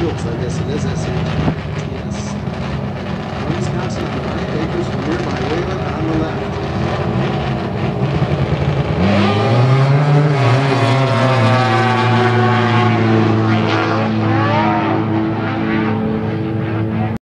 fuels, I guess it is, I. Yes. Wisconsin,